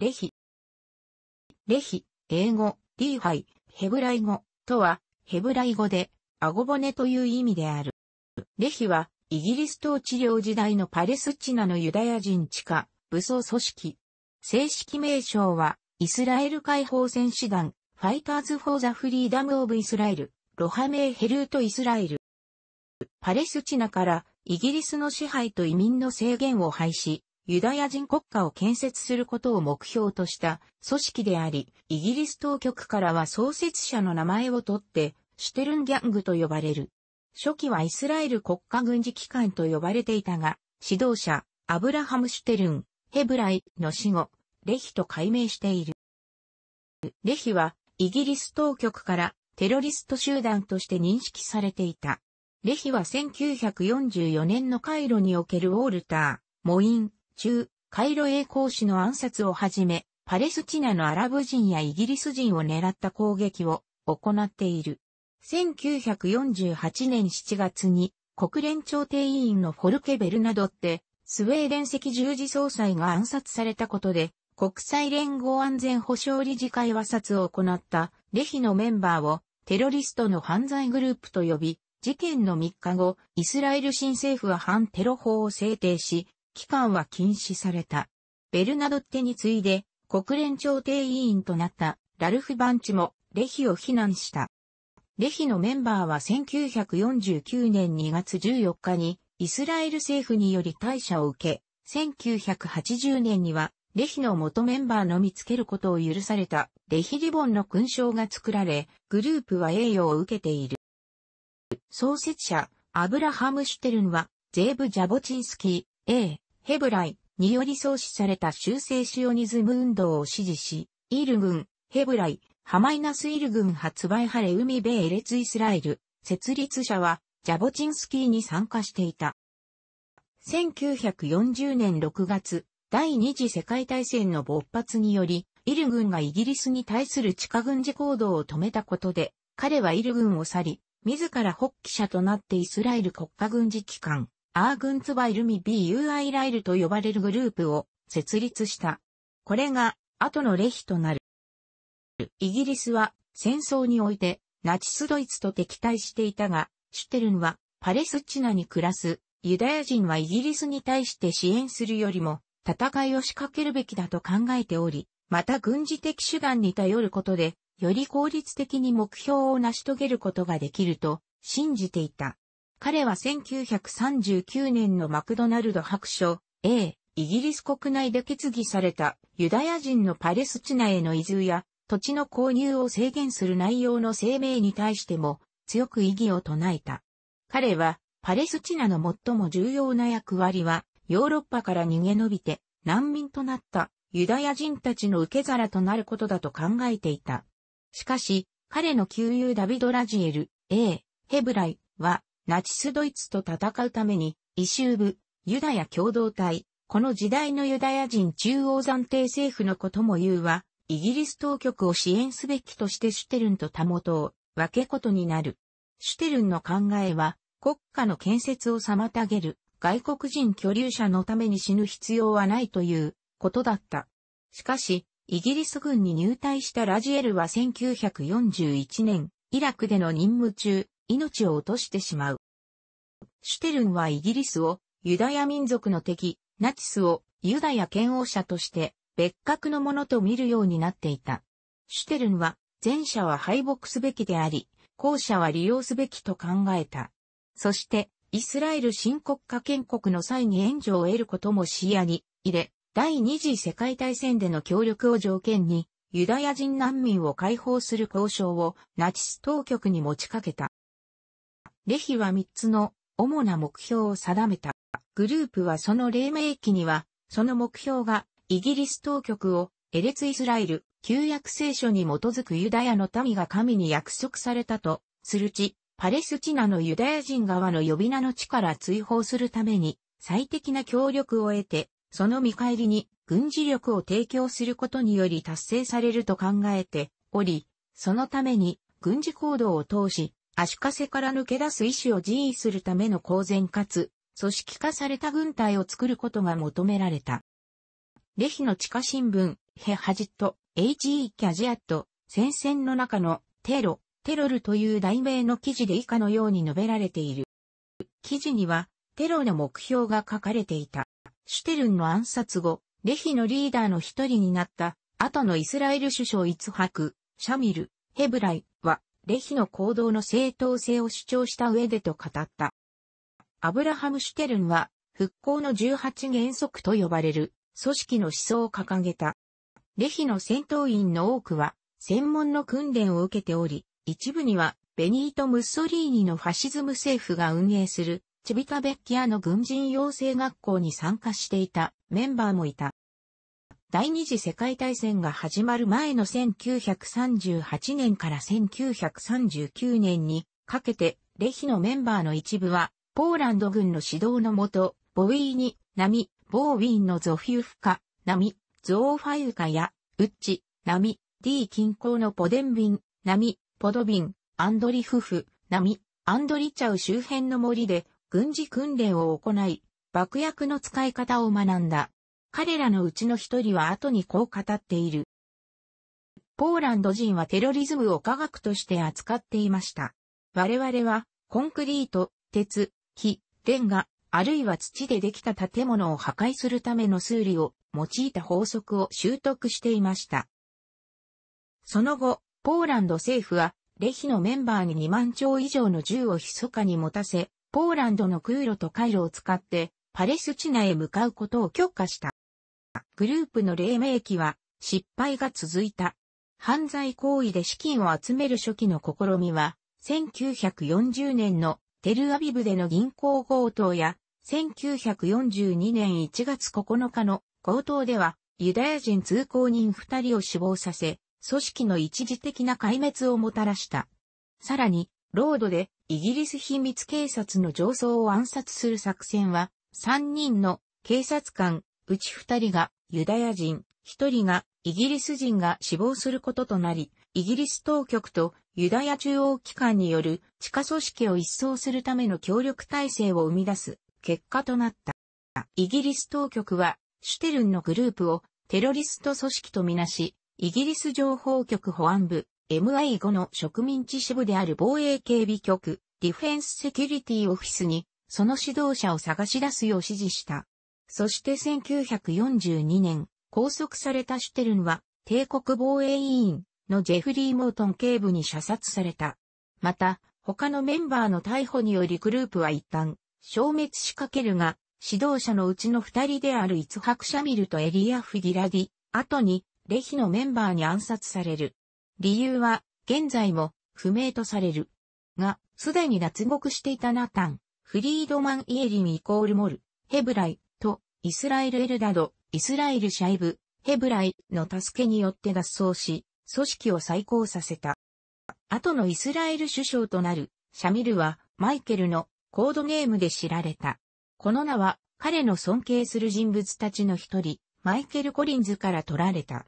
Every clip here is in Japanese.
レヒ。レヒ、英語、リーハイ、ヘブライ語とは、ヘブライ語で、アゴ骨という意味である。レヒは、イギリス統治領時代のパレスチナのユダヤ人地下、武装組織。正式名称は、イスラエル解放戦士団、ファイターズ・フォー・ザ・フリーダム・オブ・イスラエル、ロハメー・ヘルート・イスラエル。パレスチナからイギリスの支配と移民の制限を廃止、ユダヤ人国家を建設することを目標とした組織であり、イギリス当局からは創設者の名前を取って、シュテルンギャングと呼ばれる。初期はイスラエル国家軍事機関と呼ばれていたが、指導者、アブラハム・シュテルン、ヘブライの死後、レヒと改名している。レヒは、イギリス当局からテロリスト集団として認識されていた。レヒは1944年のカイロにおけるウォールター、モイン、中、カイロ栄光市の暗殺をはじめ、パレスチナのアラブ人やイギリス人を狙った攻撃を行っている。1948年7月に国連調停委員のフォルケ・ベルナドって、スウェーデン赤十字総裁が暗殺されたことで、国際連合安全保障理事会和殺を行ったレヒのメンバーをテロリストの犯罪グループと呼び、事件の3日後、イスラエル新政府は反テロ法を制定し、期間は禁止された。ベルナドッテに次いで、国連調停委員となったラルフ・バンチもレヒを非難した。レヒのメンバーは1949年2月14日にイスラエル政府により退社を受け、1980年にはレヒの元メンバーのみつけることを許されたレヒリボンの勲章が作られ、グループは栄誉を受けている。創設者、アブラハム・シュテルンは、ゼーブ・ジャボチンスキー、A、ヘブライにより創始された修正シオニズム運動を支持し、イル軍、ヘブライ、ハマイナスイル軍発売ハレ海米エレツイスラエル、設立者は、ジャボチンスキーに参加していた。1940年6月、第二次世界大戦の勃発により、イル軍がイギリスに対する地下軍事行動を止めたことで、彼はイル軍を去り、自ら発起者となってイスラエル国家軍事機関、アーグンツバイルミ BUI ライルと呼ばれるグループを設立した。これが後のレヒとなる。イギリスは戦争においてナチスドイツと敵対していたが、シュテルンはパレスチナに暮らすユダヤ人はイギリスに対して支援するよりも戦いを仕掛けるべきだと考えており、また軍事的手段に頼ることでより効率的に目標を成し遂げることができると信じていた。彼は1939年のマクドナルド白書 A、イギリス国内で決議されたユダヤ人のパレスチナへの移住や土地の購入を制限する内容の声明に対しても強く意義を唱えた。彼はパレスチナの最も重要な役割はヨーロッパから逃げ延びて難民となったユダヤ人たちの受け皿となることだと考えていた。しかし、彼の旧友ダビド・ラジエル、A、ヘブライは、ナチスドイツと戦うために、異州部、ユダヤ共同体、この時代のユダヤ人中央暫定政府のことも言うは、イギリス当局を支援すべきとしてシュテルンとたもとを分けことになる。シュテルンの考えは、国家の建設を妨げる外国人居留者のために死ぬ必要はないということだった。しかし、イギリス軍に入隊したラジエルは1941年、イラクでの任務中、命を落としてしまう。シュテルンはイギリスをユダヤ民族の敵、ナチスをユダヤ嫌悪者として別格のものと見るようになっていた。シュテルンは前者は敗北すべきであり、後者は利用すべきと考えた。そして、イスラエル新国家建国の際に援助を得ることも視野に入れ、第二次世界大戦での協力を条件に、ユダヤ人難民を解放する交渉をナチス当局に持ちかけた。レヒは三つの主な目標を定めた。グループはその黎明期には、その目標がイギリス当局をエレツイスラエル、旧約聖書に基づくユダヤの民が神に約束されたとする地、パレスチナのユダヤ人側の呼び名の地から追放するために最適な協力を得てその見返りに軍事力を提供することにより達成されると考えており、そのために軍事行動を通し、足かせから抜け出す意思を示威するための公然かつ、組織化された軍隊を作ることが求められた。レヒの地下新聞、ヘハジット、HE キャジアット、戦線の中のテロ、テロルという題名の記事で以下のように述べられている。記事には、テロの目標が書かれていた。シュテルンの暗殺後、レヒのリーダーの一人になった後のイスラエル首相イツハク、シャミル、ヘブライは、レヒの行動の正当性を主張した上でと語った。アブラハム・シュテルンは、復興の18原則と呼ばれる組織の思想を掲げた。レヒの戦闘員の多くは、専門の訓練を受けており、一部には、ベニート・ムッソリーニのファシズム政府が運営する、チビタベッキアの軍人養成学校に参加していたメンバーもいた。第二次世界大戦が始まる前の1938年から1939年にかけて、レヒのメンバーの一部は、ポーランド軍の指導のもと、ボウィーニ、ナミ、ボーウィンのゾフューフカ、ナミ、ゾーファイウカや、ウッチ、ナミ、D 近郊のポデンビン、ナミ、ポドビン、アンドリフフ、ナミ、アンドリチャウ周辺の森で軍事訓練を行い、爆薬の使い方を学んだ。彼らのうちの一人は後にこう語っている。ポーランド人はテロリズムを科学として扱っていました。我々はコンクリート、鉄、木、レンガ、あるいは土でできた建物を破壊するための数理を用いた法則を習得していました。その後、ポーランド政府は、レヒのメンバーに2万丁以上の銃を密かに持たせ、ポーランドの空路と回路を使って、パレスチナへ向かうことを許可した。グループの黎明期は、失敗が続いた。犯罪行為で資金を集める初期の試みは、1940年のテルアビブでの銀行強盗や、1942年1月9日の強盗では、ユダヤ人通行人2人を死亡させ、組織の一時的な壊滅をもたらした。さらに、ロードでイギリス秘密警察の上層を暗殺する作戦は、3人の警察官、うち2人がユダヤ人、1人がイギリス人が死亡することとなり、イギリス当局とユダヤ中央機関による地下組織を一掃するための協力体制を生み出す結果となった。イギリス当局はシュテルンのグループをテロリスト組織とみなし、イギリス情報局保安部 MI5 の植民地支部である防衛警備局ディフェンスセキュリティオフィスにその指導者を探し出すよう指示した。そして1942年、拘束されたシュテルンは帝国防衛委員のジェフリー・モートン警部に射殺された。また、他のメンバーの逮捕によりグループは一旦消滅しかけるが、指導者のうちの二人であるイツハク・シャミルとエリアフ・ギラディ、後にレヒのメンバーに暗殺される。理由は、現在も不明とされる。が、すでに脱獄していたナタン、フリードマン・イエリミイコールモル、ヘブライイスラエル・エルダド、イスラエル・シャイブ、ヘブライの助けによって脱走し、組織を再興させた。後のイスラエル首相となるシャミルはマイケルのコードネームで知られた。この名は彼の尊敬する人物たちの一人、マイケル・コリンズから取られた。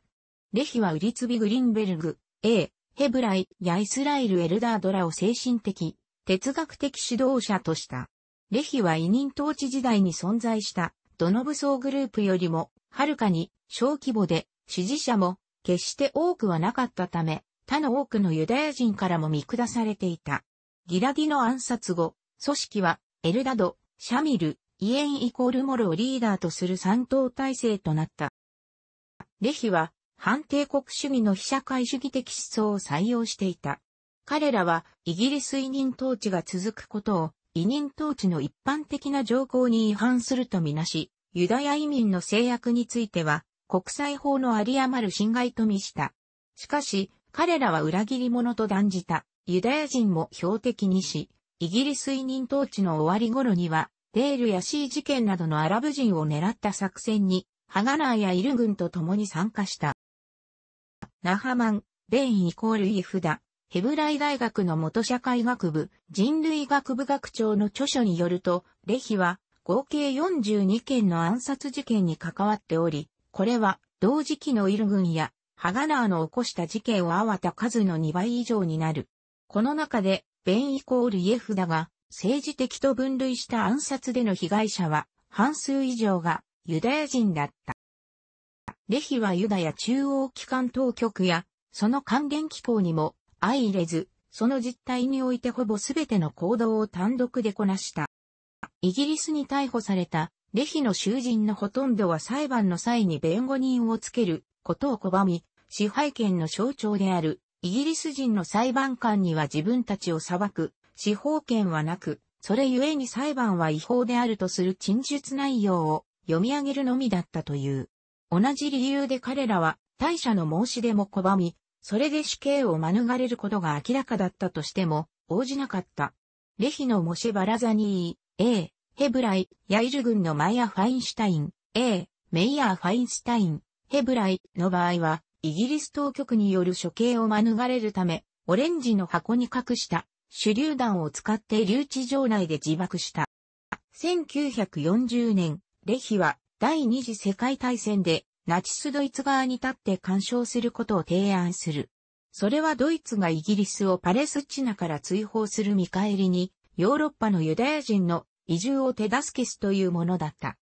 レヒはウリツビ・グリンベルグ、A、ヘブライやイスラエル・エルダードラを精神的、哲学的指導者とした。レヒは委任統治時代に存在したドノ武装グループよりもはるかに小規模で支持者も決して多くはなかったため、他の多くのユダヤ人からも見下されていた。ギラディの暗殺後、組織はエルダド、シャミル、イエンイコールモロをリーダーとする三党体制となった。レヒは反帝国主義の非社会主義的思想を採用していた。彼らはイギリス委任統治が続くことを委任統治の一般的な条項に違反するとみなし、ユダヤ移民の制約については国際法の有り余る侵害と見した。しかし、彼らは裏切り者と断じたユダヤ人も標的にし、イギリス委任統治の終わり頃には、デールやシー事件などのアラブ人を狙った作戦に、ハガナーやイル軍と共に参加した。ナハマン、ベインイコールイフダ、ヘブライ大学の元社会学部人類学部学長の著書によると、レヒは合計42件の暗殺事件に関わっており、これは同時期のイル軍やハガナーの起こした事件を合わた数の2倍以上になる。この中で、ベンイコールイエフダが政治的と分類した暗殺での被害者は半数以上がユダヤ人だった。レヒはユダヤ中央機関当局や、その関連機構にも相入れず、その実態においてほぼすべての行動を単独でこなした。イギリスに逮捕されたレヒの囚人のほとんどは裁判の際に弁護人をつけることを拒み、支配権の象徴であるイギリス人の裁判官には自分たちを裁く司法権はなく、それゆえに裁判は違法であるとする陳述内容を読み上げるのみだったという。同じ理由で彼らは大社の申し出も拒み、それで死刑を免れることが明らかだったとしても応じなかった。レヒのモシェ・バラザニー、A、ヘブライ、ヤイル軍のマイヤ・ファインシュタイン、A、メイヤー・ファインスタイン、ヘブライの場合は、イギリス当局による処刑を免れるため、オレンジの箱に隠した手榴弾を使って留置場内で自爆した。1940年、レヒは第二次世界大戦でナチスドイツ側に立って干渉することを提案する。それはドイツがイギリスをパレスチナから追放する見返りに、ヨーロッパのユダヤ人の移住を手助けすというものだった。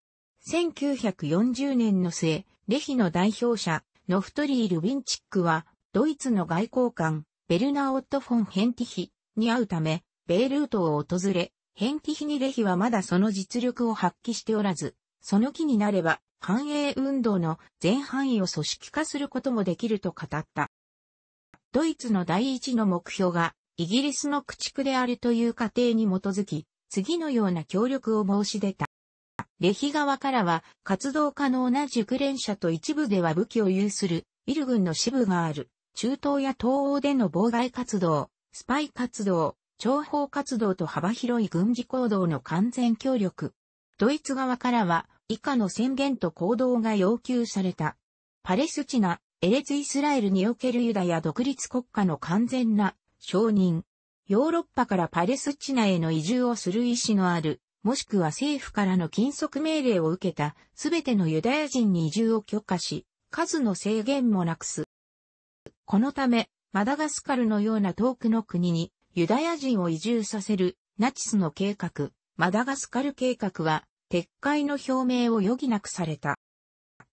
1940年の末、レヒの代表者、ノフトリール・ウィンチックは、ドイツの外交官、ベルナーオット・フォン・ヘンティヒに会うため、ベイルートを訪れ、ヘンティヒにレヒはまだその実力を発揮しておらず、その気になれば、繁栄運動の全範囲を組織化することもできると語った。ドイツの第一の目標が、イギリスの駆逐であるという過程に基づき、次のような協力を申し出た。レヒ側からは活動可能な熟練者と一部では武器を有するイル軍の支部がある。中東や東欧での妨害活動、スパイ活動、諜報活動と幅広い軍事行動の完全協力。ドイツ側からは以下の宣言と行動が要求された。パレスチナ、エレツイスラエルにおけるユダヤ独立国家の完全な承認。ヨーロッパからパレスチナへの移住をする意思のある、もしくは政府からの禁則命令を受けた、すべてのユダヤ人に移住を許可し、数の制限もなくす。このため、マダガスカルのような遠くの国に、ユダヤ人を移住させる、ナチスの計画、マダガスカル計画は、撤回の表明を余儀なくされた。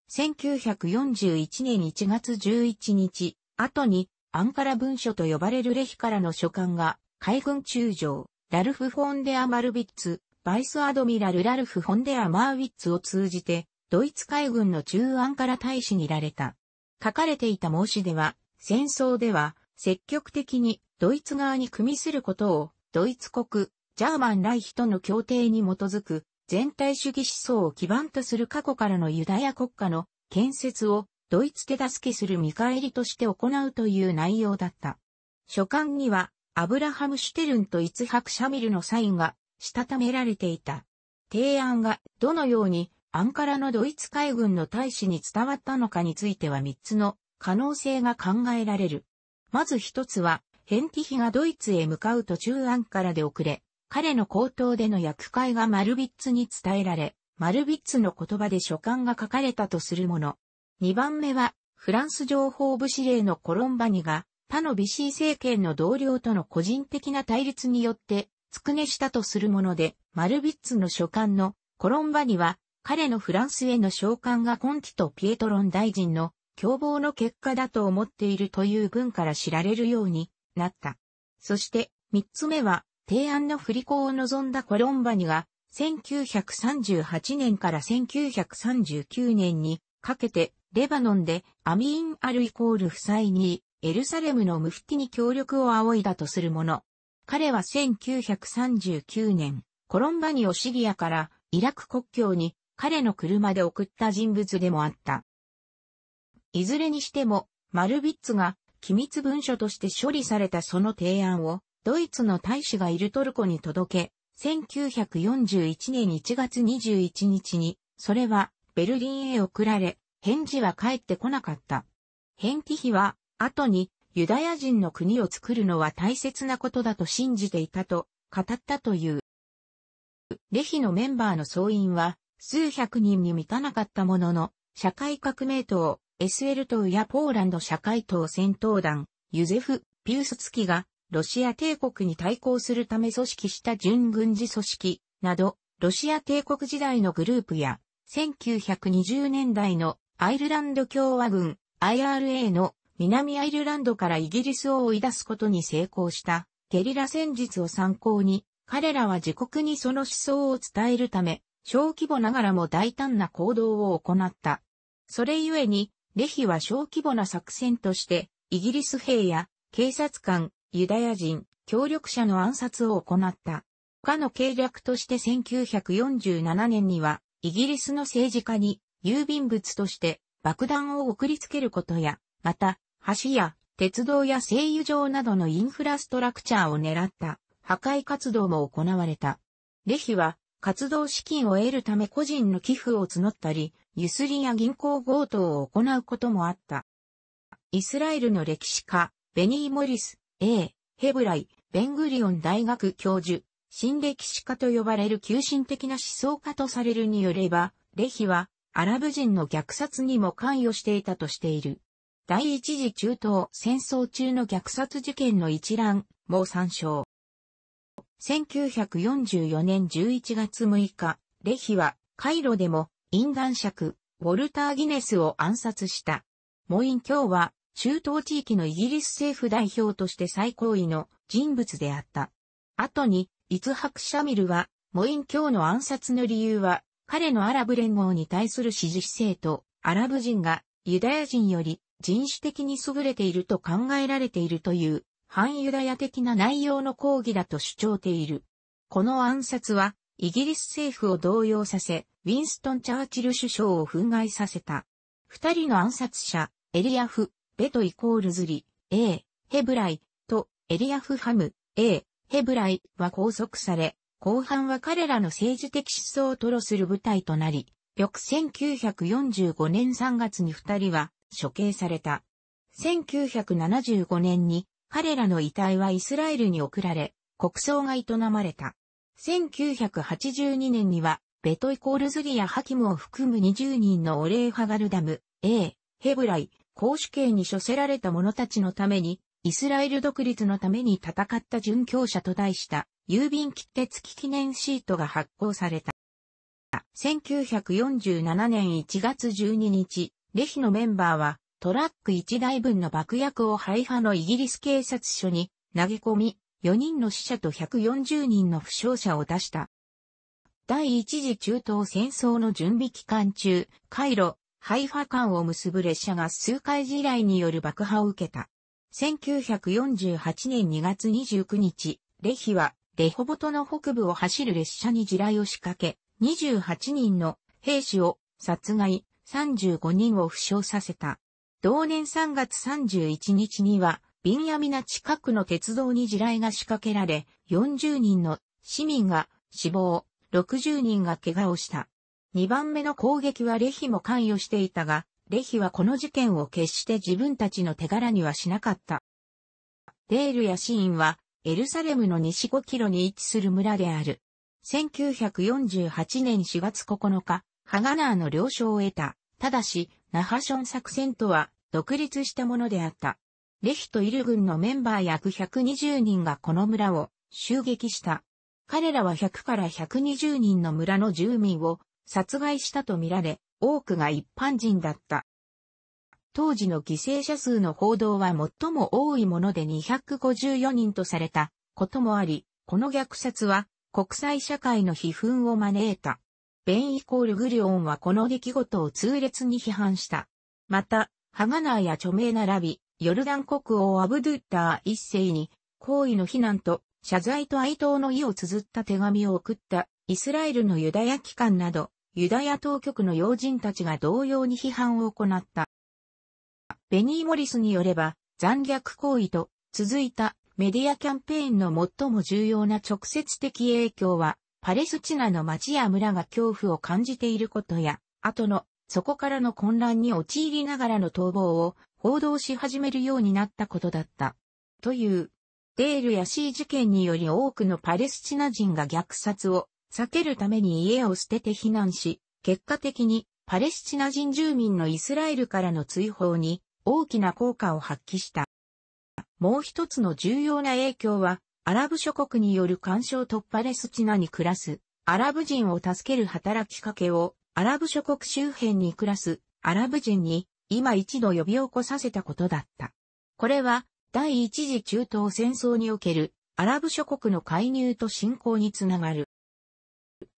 1941年1月11日、後に、アンカラ文書と呼ばれるレヒからの書簡が海軍中将、ラルフ・フォンデア・マルビッツ、バイスアドミラル・ラルフ・フォンデア・マーウィッツを通じて、ドイツ海軍の中安から大使にられた。書かれていた申し出は、戦争では積極的にドイツ側に組みすることを、ドイツ国、ジャーマン・ライヒとの協定に基づく全体主義思想を基盤とする過去からのユダヤ国家の建設をドイツ手助けする見返りとして行うという内容だった。書簡にはアブラハム・シュテルンとイツハク・シャミルのサインがしたためられていた。提案がどのようにアンカラのドイツ海軍の大使に伝わったのかについては3つの可能性が考えられる。まず一つは、ヘンティヒがドイツへ向かう途中アンカラで遅れ、彼の口頭での役会がマルビッツに伝えられ、マルビッツの言葉で書簡が書かれたとするもの。2番目は、フランス情報部司令のコロンバニが、他のビシー政権の同僚との個人的な対立によって、つくねしたとするもので、マルビッツの書簡のコロンバには、彼のフランスへの召喚がコンティとピエトロン大臣の共謀の結果だと思っているという文から知られるようになった。そして、三つ目は、提案の振り子を望んだコロンバニが、1938年から1939年にかけて、レバノンでアミーン・アルイコール夫妻にエルサレムのムフティに協力を仰いだとするもの。彼は1939年、コロンバニをシリアからイラク国境に彼の車で送った人物でもあった。いずれにしても、マルビッツが機密文書として処理されたその提案をドイツの大使がいるトルコに届け、1941年1月21日に、それはベルリンへ送られ、返事は返ってこなかった。ヘンティヒは後にユダヤ人の国を作るのは大切なことだと信じていたと語ったという。レヒのメンバーの総員は数百人に満たなかったものの、社会革命党、SL 党やポーランド社会党戦闘団、ユゼフ・ピュースツキがロシア帝国に対抗するため組織した準軍事組織など、ロシア帝国時代のグループや、1920年代のアイルランド共和軍 IRA の南アイルランドからイギリスを追い出すことに成功したゲリラ戦術を参考に、彼らは自国にその思想を伝えるため、小規模ながらも大胆な行動を行った。それゆえに、レヒは小規模な作戦として、イギリス兵や警察官、ユダヤ人、協力者の暗殺を行った。他の計略として1947年には、イギリスの政治家に郵便物として爆弾を送りつけることや、また、橋や鉄道や製油場などのインフラストラクチャーを狙った破壊活動も行われた。レヒは活動資金を得るため個人の寄付を募ったり、ユスリや銀行強盗を行うこともあった。イスラエルの歴史家、ベニー・モリス、A、ヘブライ、ベングリオン大学教授、新歴史家と呼ばれる急進的な思想家とされるによれば、レヒはアラブ人の虐殺にも関与していたとしている。第一次中東戦争中の虐殺事件の一覧も参照。1944年11月6日、レヒはカイロでモイン男爵ウォルター・ギネスを暗殺した。モイン教は中東地域のイギリス政府代表として最高位の人物であった。後に、イツハク・シャミルは、モイン教の暗殺の理由は、彼のアラブ連合に対する支持姿勢と、アラブ人がユダヤ人より人種的に優れていると考えられているという反ユダヤ的な内容の抗議だと主張ている。この暗殺はイギリス政府を動揺させ、ウィンストン・チャーチル首相を憤慨させた。二人の暗殺者、エリアフ、ベトイコールズリ、A、ヘブライとエリアフ・ハム、A、ヘブライは拘束され、後半は彼らの政治的思想を吐露する舞台となり、翌1945年3月に二人は処刑された。1975年に彼らの遺体はイスラエルに送られ、国葬が営まれた。1982年には、ベトイコールズリやハキムを含む20人のオレーハガルダム、A、ヘブライ、公主刑に処せられた者たちのために、イスラエル独立のために戦った殉教者と題した郵便切手付き記念シートが発行された。1947年1月12日、レヒのメンバーはトラック1台分の爆薬をハイファのイギリス警察署に投げ込み、4人の死者と140人の負傷者を出した。第一次中東戦争の準備期間中、カイロ、ハイファ間を結ぶ列車が数回地雷による爆破を受けた。1948年2月29日、レヒはレホボトの北部を走る列車に地雷を仕掛け、28人の兵士を殺害、35人を負傷させた。同年3月31日には、ビンヤミナ近くの鉄道に地雷が仕掛けられ、40人の市民が死亡、60人が怪我をした。2番目の攻撃はレヒも関与していたが、レヒはこの事件を決して自分たちの手柄にはしなかった。デールやシーンはエルサレムの西5キロに位置する村である。1948年4月9日、ハガナーの了承を得た。ただし、ナハション作戦とは独立したものであった。レヒとイル軍のメンバー約120人がこの村を襲撃した。彼らは100から120人の村の住民を殺害したとみられ、多くが一般人だった。当時の犠牲者数の報道は最も多いもので254人とされたこともあり、この虐殺は国際社会の批判を招いた。ベンイコールグリオンはこの出来事を痛烈に批判した。また、ハガナーや著名なラビ、ヨルダン国王アブドゥッター一世に、行為の非難と謝罪と哀悼の意を綴った手紙を送ったイスラエルのユダヤ機関など、ユダヤ当局の要人たちが同様に批判を行った。ベニー・モリスによれば、残虐行為と続いたメディアキャンペーンの最も重要な直接的影響は、パレスチナの町や村が恐怖を感じていることや、後の、そこからの混乱に陥りながらの逃亡を報道し始めるようになったことだった。という、デールやシー事件により多くのパレスチナ人が虐殺を避けるために家を捨てて避難し、結果的にパレスチナ人住民のイスラエルからの追放に大きな効果を発揮した。もう一つの重要な影響は、アラブ諸国による干渉とパレスチナに暮らす、アラブ人を助ける働きかけを、アラブ諸国周辺に暮らす、アラブ人に今一度呼び起こさせたことだった。これは第一次中東戦争におけるアラブ諸国の介入と侵攻につながる。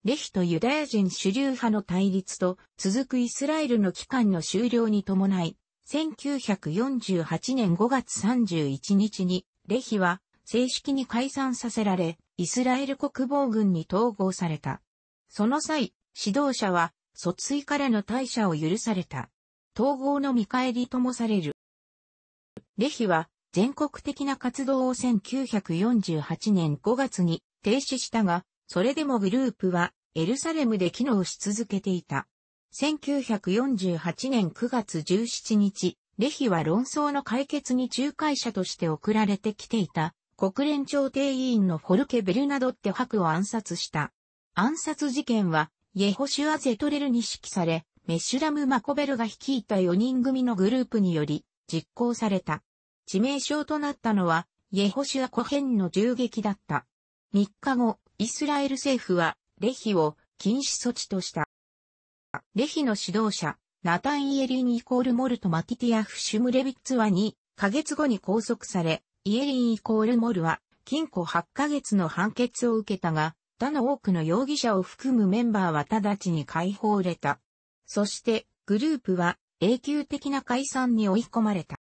レヒとユダヤ人主流派の対立と続くイスラエルの期間の終了に伴い、1948年5月31日にレヒは正式に解散させられ、イスラエル国防軍に統合された。その際、指導者は、疎追からの退社を許された。統合の見返りともされる。レヒは、全国的な活動を1948年5月に停止したが、それでもグループはエルサレムで機能し続けていた。1948年9月17日、レヒは論争の解決に仲介者として送られてきていた国連調停委員のフォルケ・ベルナドッテ博を暗殺した。暗殺事件は、イェホシュア・ゼトレルに指揮され、メッシュラム・マコベルが率いた4人組のグループにより実行された。致命傷となったのは、イェホシュア・コヘンの銃撃だった。3日後、イスラエル政府は、レヒを禁止措置とした。レヒの指導者、ナタン・イエリンイコールモルト・マティティアフ・シュムレビッツは2ヶ月後に拘束され、イエリンイコールモルは禁錮8ヶ月の判決を受けたが、他の多くの容疑者を含むメンバーは直ちに解放れた。そして、グループは永久的な解散に追い込まれた。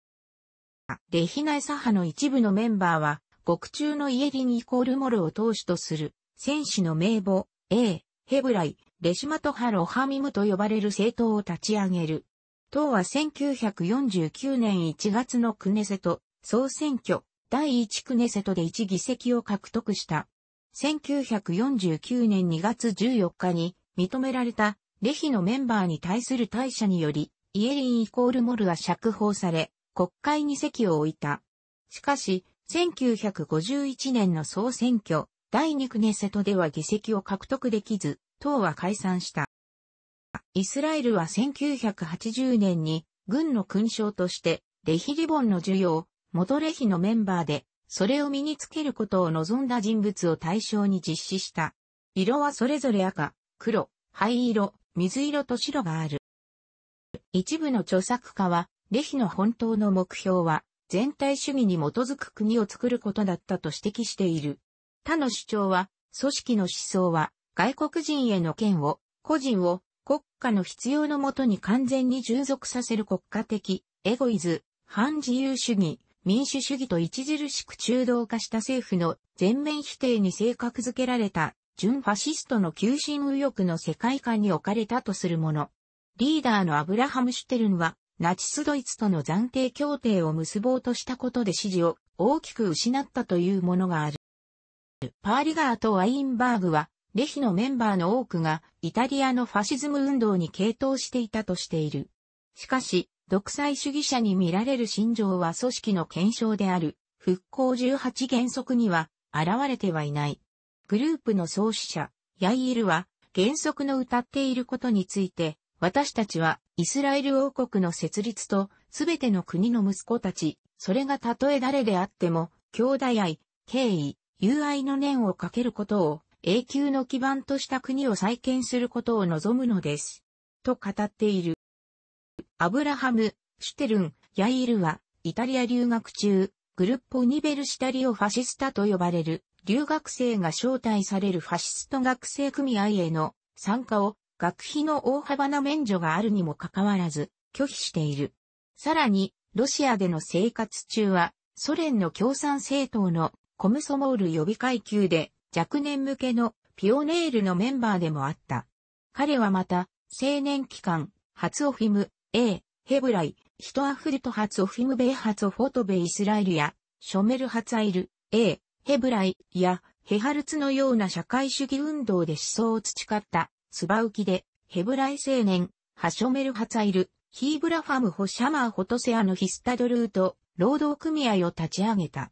レヒナイサハの一部のメンバーは、獄中のイエリンイコールモルを当主とする、戦士の名簿、A、ヘブライ、レシマトハロハミムと呼ばれる政党を立ち上げる。党は1949年1月のクネセト総選挙第1クネセトで1議席を獲得した。1949年2月14日に認められたレヒのメンバーに対する退社により、イエリンイコールモルは釈放され、国会に席を置いた。しかし、1951年の総選挙、第2クネセトでは議席を獲得できず、党は解散した。イスラエルは1980年に軍の勲章としてレヒリボンの授与元レヒのメンバーでそれを身につけることを望んだ人物を対象に実施した。色はそれぞれ赤、黒、灰色、水色と白がある。一部の著作家は、レヒの本当の目標は、全体主義に基づく国を作ることだったと指摘している。他の主張は、組織の思想は、外国人への権を、個人を、国家の必要のもとに完全に従属させる国家的、エゴイズ、反自由主義、民主主義と著しく中道化した政府の全面否定に正確づけられた、純ファシストの急進右翼の世界観に置かれたとするもの。リーダーのアブラハム・シュテルンは、ナチスドイツとの暫定協定を結ぼうとしたことで支持を大きく失ったというものがある。パーリガーとワインバーグは、レヒのメンバーの多くがイタリアのファシズム運動に傾倒していたとしている。しかし、独裁主義者に見られる心情は組織の検証である復興18原則には現れてはいない。グループの創始者、ヤイールは原則の歌っていることについて、私たちはイスラエル王国の設立とすべての国の息子たち、それがたとえ誰であっても、兄弟愛、敬意、友愛の念をかけることを永久の基盤とした国を再建することを望むのです。と語っている。アブラハム、シュテルン、ヤイールは、イタリア留学中、グルッポ・ニベルシタリオ・ファシスタと呼ばれる、留学生が招待されるファシスト学生組合への参加を、学費の大幅な免除があるにもかかわらず、拒否している。さらに、ロシアでの生活中は、ソ連の共産政党のコムソモール予備階級で若年向けのピオネールのメンバーでもあった。彼はまた、青年期間、初オフィム、A、ヘブライ、ヒトアフルト発オフィムベイ発オフォトベイスラエルや、ショメルハツァイル、A、ヘブライや、ヘハルツのような社会主義運動で思想を培った、スバウキで、ヘブライ青年、ハショメルハツァイル、ヒーブラファムホシャマーホトセアのヒスタドルート、労働組合を立ち上げた。